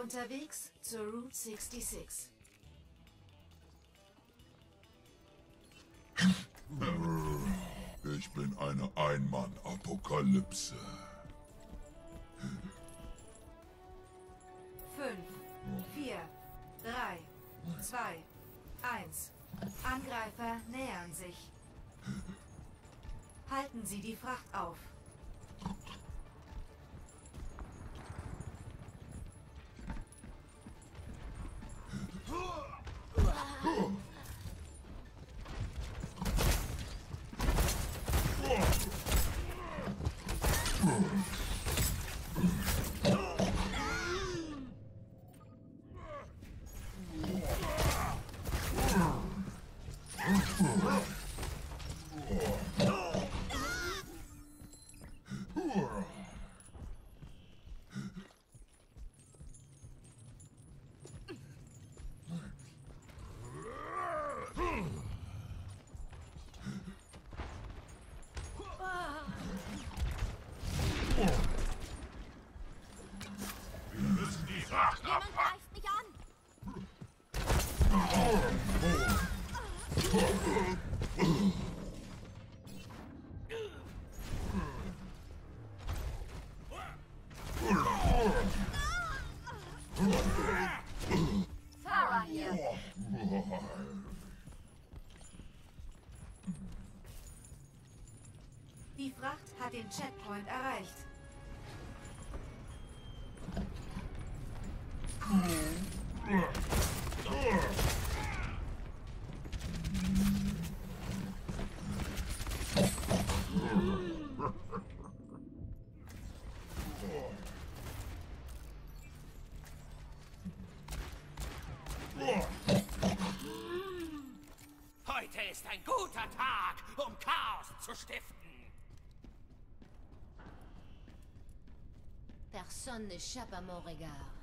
Unterwegs zur Route 66. Ich bin eine Einmann-Apokalypse. Fünf, vier, drei, zwei, eins. Angreifer nähern sich. Halten Sie die Fracht auf. Jemand greift mich an! Die Fracht hat den Checkpoint erreicht. Heute ist ein guter Tag, um Chaos zu stiften. Personne n'échappe à mon regard.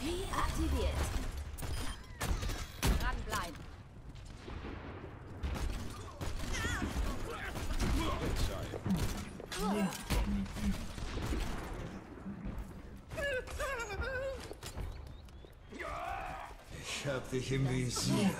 EMP aktiviert. Dranbleiben. Ich hab dich im Visier.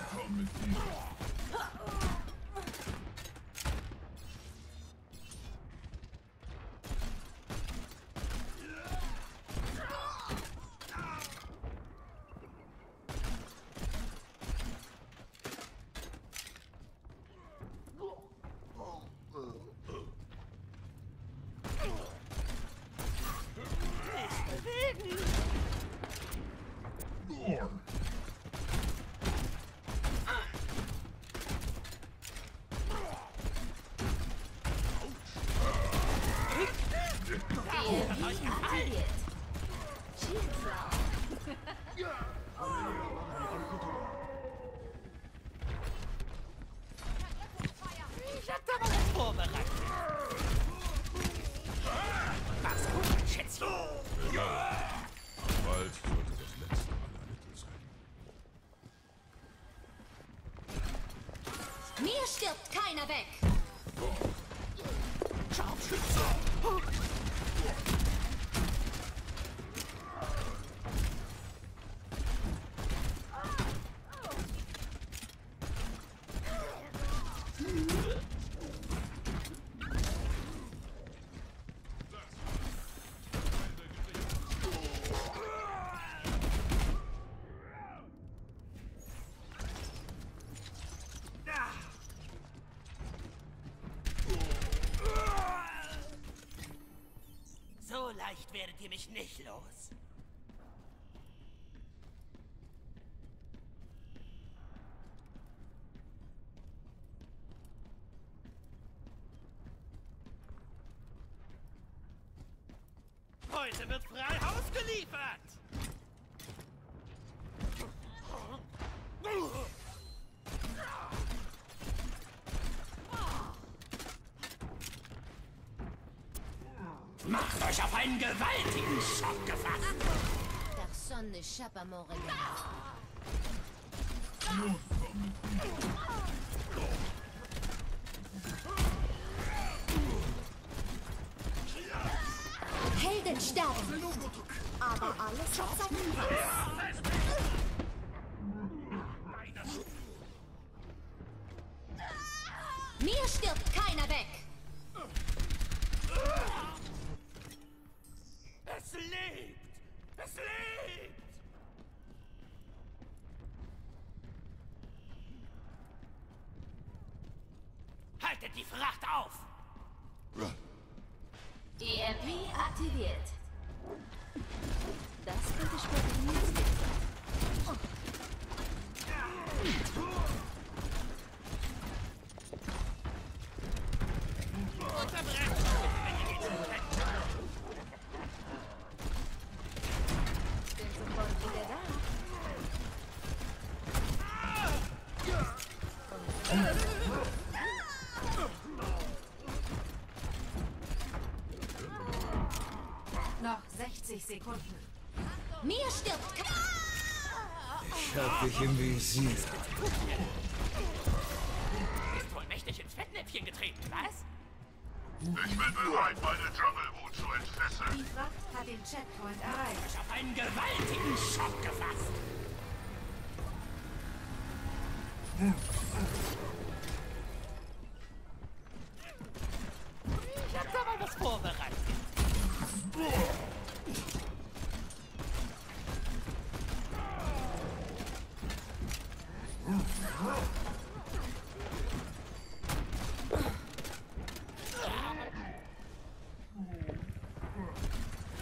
Yeah. Werdet ihr mich nicht los. Heute wird frei Haus geliefert! Personne n'échappe à mon regard. Aber alles hat seinen Preis. Haltet die Fracht auf! EMP aktiviert. Das könnte später Sekunden. Mir stirbt keiner. Ich hab dich im Visier. Ist wohl mächtig ins Fettnäpfchen getreten, was? Ich bin bereit, meine Jungle Wood zu entfesseln. Die Fracht hat den Checkpoint erreicht. Ich auf einen gewaltigen Schock gefasst. Ich hab da mal was vorbereitet.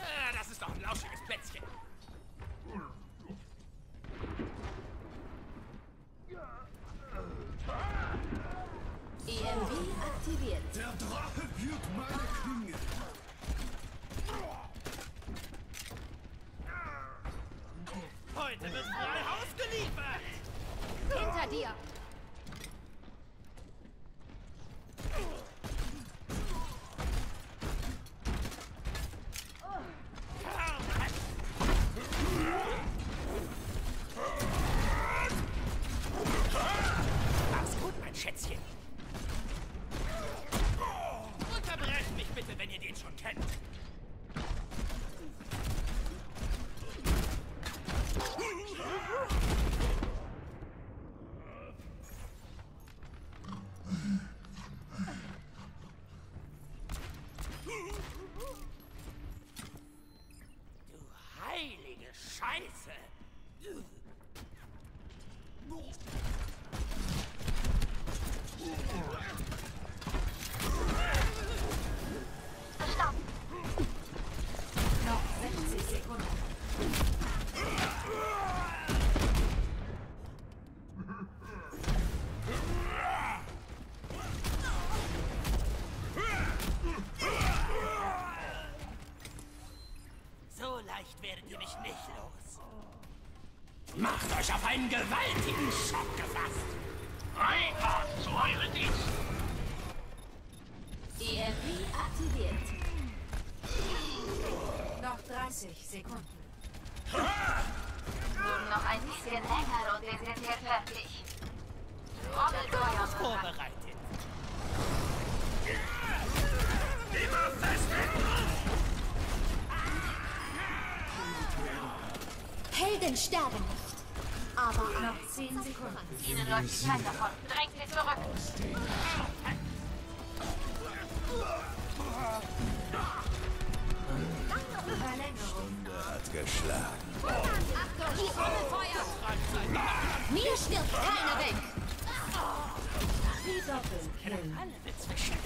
Ah, Das ist doch ein lauschiges Plätzchen. EMP aktiviert. Der Drache wird meine Klinge. Heute wird frei Haus geliefert. Hinter dir. Mach's gut, mein Schätzchen. Unterbrecht mich bitte, wenn ihr den schon kennt. Du heilige Scheiße! Noch 60 Sekunden. So leicht werdet ihr mich nicht los. Macht euch auf einen gewaltigen Schock gefasst. Reinhard zu euren Diensten. EMP aktiviert. Noch 30 Sekunden. Nur noch ein bisschen länger und wir sind hier fertig. Trommelt euer Vorbereitet. Immer festhalten! Helden sterben aber Noch 10 Sekunden. Ihnen läuft die Zeit davon. Drängt sie zurück. Verlängerung. Hat geschlagen. Achtung, Trommelfeuer! Mir stirbt keiner weg. Die Doppelkill. Alle dazwischen.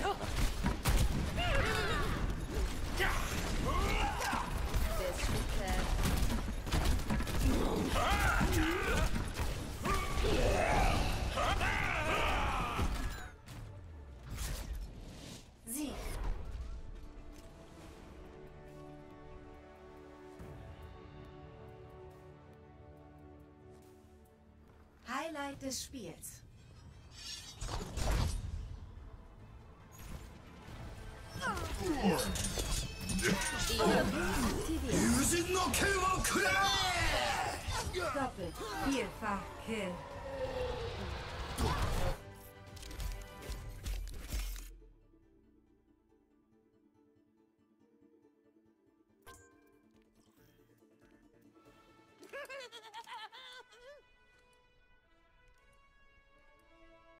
Bis Highlight des Spiels. Doppelt, vierfach Kill.